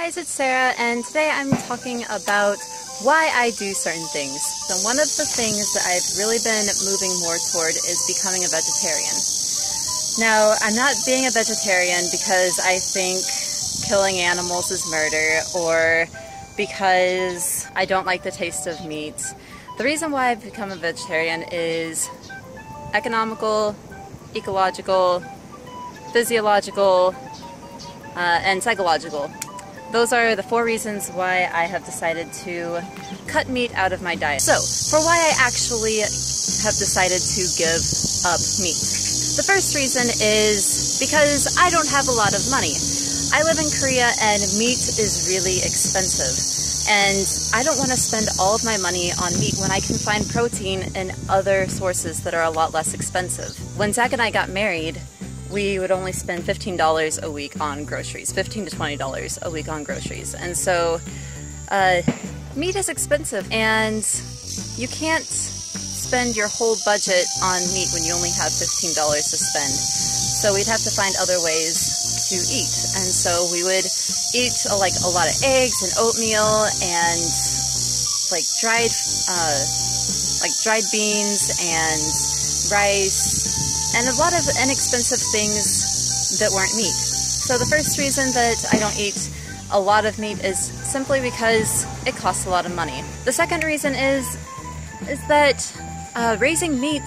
guys, it's Sara, and today I'm talking about why I do certain things. So one of the things that I've really been moving more toward is becoming a vegetarian. Now, I'm not being a vegetarian because I think killing animals is murder or because I don't like the taste of meat. The reason why I've become a vegetarian is economical, ecological, physiological, uh, and psychological. Those are the four reasons why I have decided to cut meat out of my diet. So, for why I actually have decided to give up meat. The first reason is because I don't have a lot of money. I live in Korea and meat is really expensive. And I don't want to spend all of my money on meat when I can find protein in other sources that are a lot less expensive. When Zach and I got married, we would only spend $15 a week on groceries, 15 to $20 a week on groceries. And so uh, meat is expensive and you can't spend your whole budget on meat when you only have $15 to spend. So we'd have to find other ways to eat. And so we would eat uh, like a lot of eggs and oatmeal and like dried, uh, like dried beans and rice and a lot of inexpensive things that weren't meat. So the first reason that I don't eat a lot of meat is simply because it costs a lot of money. The second reason is is that uh, raising meat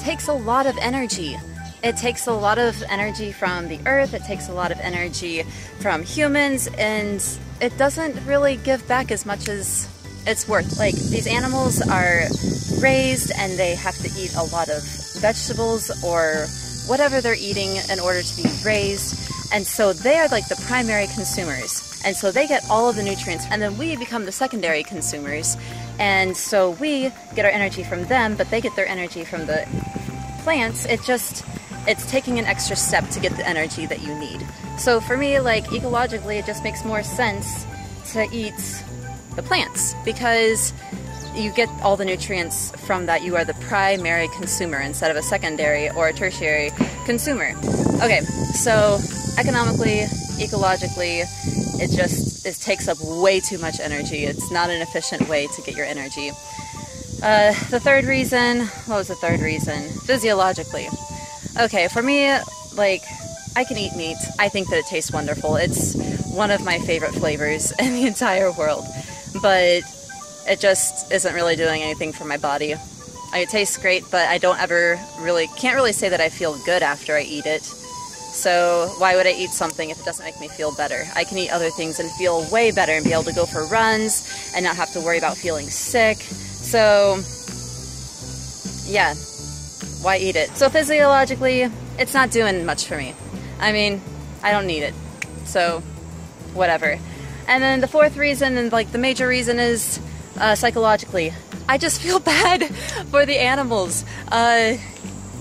takes a lot of energy. It takes a lot of energy from the earth, it takes a lot of energy from humans, and it doesn't really give back as much as it's worth. Like, these animals are raised and they have to eat a lot of vegetables or whatever they're eating in order to be raised. And so they are like the primary consumers. And so they get all of the nutrients, and then we become the secondary consumers. And so we get our energy from them, but they get their energy from the plants. It just, it's taking an extra step to get the energy that you need. So for me, like ecologically, it just makes more sense to eat the plants because you get all the nutrients from that. You are the primary consumer instead of a secondary or a tertiary consumer. Okay, so economically, ecologically, it just it takes up way too much energy. It's not an efficient way to get your energy. Uh, the third reason, what was the third reason? Physiologically. Okay, for me, like, I can eat meat. I think that it tastes wonderful. It's one of my favorite flavors in the entire world. But it just isn't really doing anything for my body. It tastes great, but I don't ever really, can't really say that I feel good after I eat it. So why would I eat something if it doesn't make me feel better? I can eat other things and feel way better and be able to go for runs and not have to worry about feeling sick. So yeah, why eat it? So physiologically, it's not doing much for me. I mean, I don't need it. So whatever. And then the fourth reason and like the major reason is uh, psychologically. I just feel bad for the animals. Uh,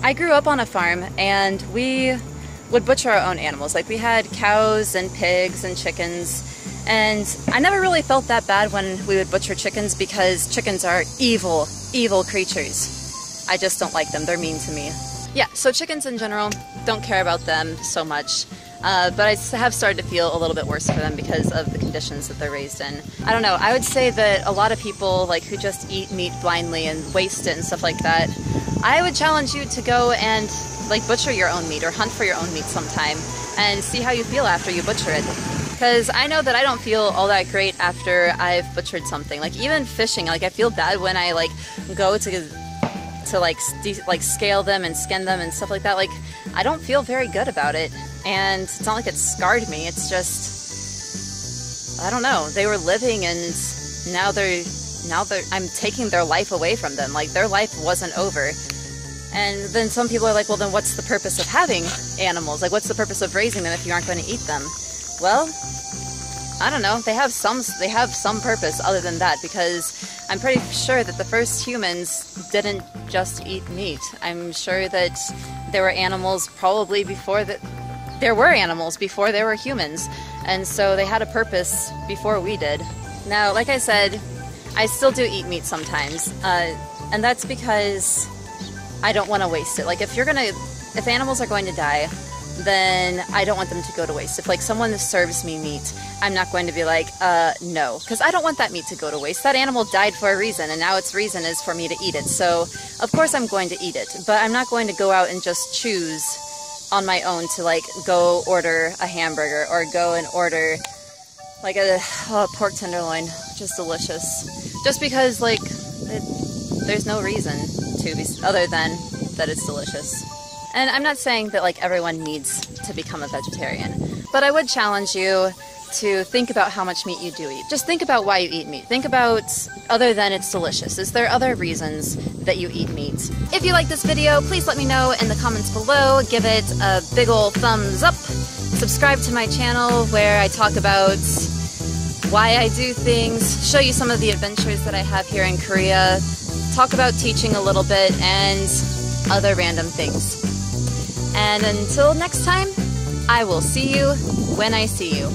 I grew up on a farm and we would butcher our own animals. Like we had cows and pigs and chickens. And I never really felt that bad when we would butcher chickens because chickens are evil, evil creatures. I just don't like them. They're mean to me. Yeah, so chickens in general, don't care about them so much. Uh, but I have started to feel a little bit worse for them because of the conditions that they're raised in. I don't know. I would say that a lot of people like who just eat meat blindly and waste it and stuff like that. I would challenge you to go and like butcher your own meat or hunt for your own meat sometime and see how you feel after you butcher it. Because I know that I don't feel all that great after I've butchered something. Like even fishing, like I feel bad when I like go to to like like scale them and skin them and stuff like that. Like I don't feel very good about it and it's not like it scarred me. It's just I don't know. They were living, and now they're now they're I'm taking their life away from them. Like their life wasn't over. And then some people are like, well, then what's the purpose of having animals? Like, what's the purpose of raising them if you aren't going to eat them? Well, I don't know. They have some they have some purpose other than that because I'm pretty sure that the first humans didn't just eat meat. I'm sure that there were animals probably before that there were animals before there were humans, and so they had a purpose before we did. Now, like I said, I still do eat meat sometimes, uh, and that's because I don't want to waste it. Like, if you're gonna, if animals are going to die, then I don't want them to go to waste. If like someone serves me meat, I'm not going to be like, uh, no, because I don't want that meat to go to waste. That animal died for a reason, and now its reason is for me to eat it. So of course I'm going to eat it, but I'm not going to go out and just choose on my own to like go order a hamburger or go and order like a pork tenderloin, is delicious, just because like it, there's no reason to be other than that it's delicious. And I'm not saying that like everyone needs to become a vegetarian, but I would challenge you to think about how much meat you do eat. Just think about why you eat meat. Think about other than it's delicious. Is there other reasons that you eat meat? If you like this video, please let me know in the comments below. Give it a big ol' thumbs up. Subscribe to my channel where I talk about why I do things, show you some of the adventures that I have here in Korea, talk about teaching a little bit, and other random things. And until next time, I will see you when I see you.